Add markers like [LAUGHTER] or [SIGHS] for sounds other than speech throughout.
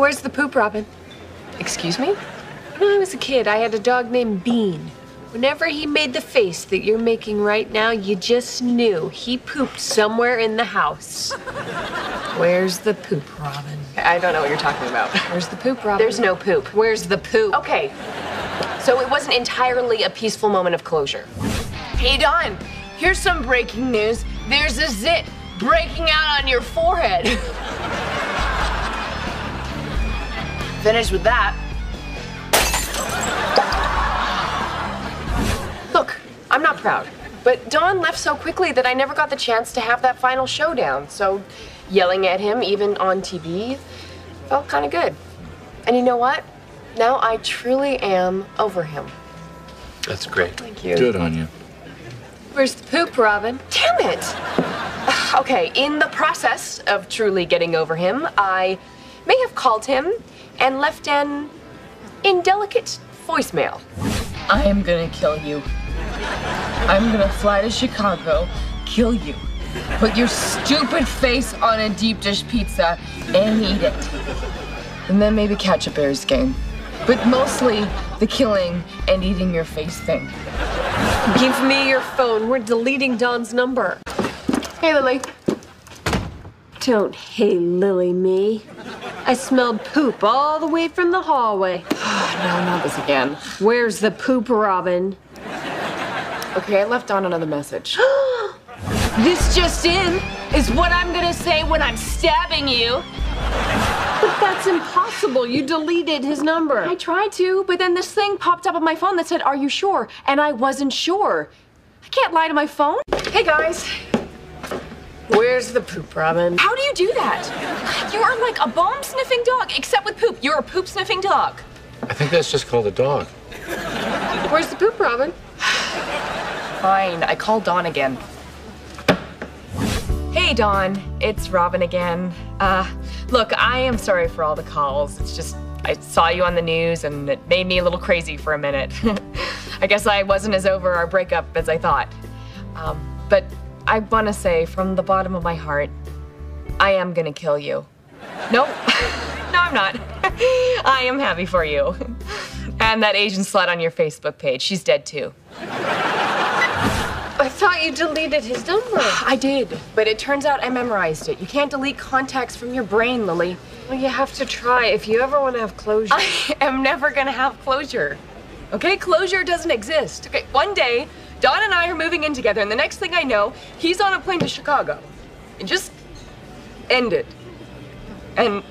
Where's the poop, Robin? Excuse me? When I was a kid, I had a dog named Bean. Whenever he made the face that you're making right now, you just knew he pooped somewhere in the house. Where's the poop, Robin? I don't know what you're talking about. Where's the poop, Robin? There's no poop. Where's the poop? Okay. So it wasn't entirely a peaceful moment of closure. Hey, Don, here's some breaking news. There's a zit breaking out on your forehead. [LAUGHS] Finished with that. Look, I'm not proud. But Don left so quickly that I never got the chance to have that final showdown. So yelling at him, even on TV, felt kind of good. And you know what? Now I truly am over him. That's great. Thank you. Good on you. Where's the poop, Robin? Damn it! [SIGHS] Okay, in the process of truly getting over him, I may have called him and left an indelicate voicemail. I am gonna kill you. I'm gonna fly to Chicago, kill you, put your stupid face on a deep dish pizza, and eat it. And then maybe catch a Bears game. But mostly the killing and eating your face thing. Give me your phone. We're deleting Don's number. Hey, Lily. Don't hey Lily me. I smelled poop all the way from the hallway. [SIGHS] No, not this again. Where's the poop, Robin? Okay, I left on another message. [GASPS] This just in is what I'm gonna say when I'm stabbing you. But that's impossible. You deleted his number. I tried to, but then this thing popped up on my phone that said, Are you sure? And I wasn't sure. I can't lie to my phone. Hey guys, Where's the poop, Robin? how do you do that? You are like a bomb sniffing dog, except with poop. You're a poop sniffing dog. I think that's just called a dog. Where's the poop, Robin? Fine, I call Don again. Hey Don, it's Robin again. Uh, look, I am sorry for all the calls. It's just I saw you on the news and it made me a little crazy for a minute. [LAUGHS] I guess I wasn't as over our breakup as I thought. Um, but I want to say from the bottom of my heart, I am gonna kill you. Nope, [LAUGHS] no, I'm not. [LAUGHS] I am happy for you. [LAUGHS] And that Asian slut on your Facebook page, she's dead too. I thought you deleted his number. [SIGHS] I did, but it turns out I memorized it. You can't delete contacts from your brain, Lily. Well, you have to try if you ever want to have closure. I am never gonna have closure. Okay, closure doesn't exist. Okay, one day, Don and I are moving in together, and the next thing I know, he's on a plane to Chicago. It just ended. And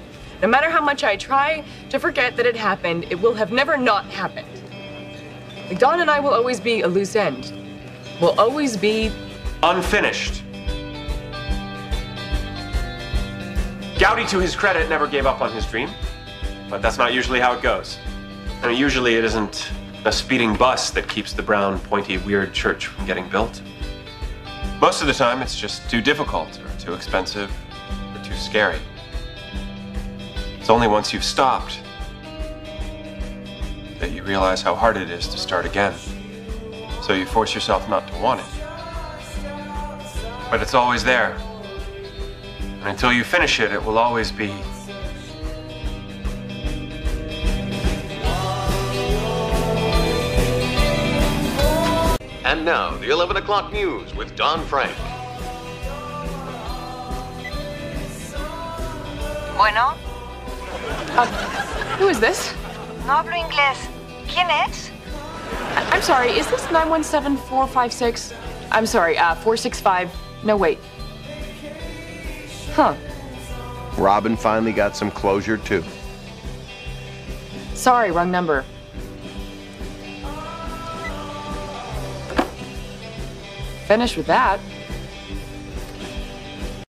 no matter how much I try to forget that it happened, it will have never not happened. Like, Don and I will always be a loose end. We'll always be unfinished. Gaudí, to his credit, never gave up on his dream, but that's not usually how it goes. I mean, usually it isn't a speeding bus that keeps the brown, pointy, weird church from getting built. Most of the time, it's just too difficult, or too expensive, or too scary. It's only once you've stopped that you realize how hard it is to start again. So you force yourself not to want it. But it's always there. And until you finish it, it will always be. And now, the 11 o'clock news with Don Frank. Bueno, Who is this? no hablo inglés. ¿Quién es? I'm sorry, is this 917456? I'm sorry, uh, 465. No, wait. Huh. Robin finally got some closure too. Sorry, wrong number. Finished with that.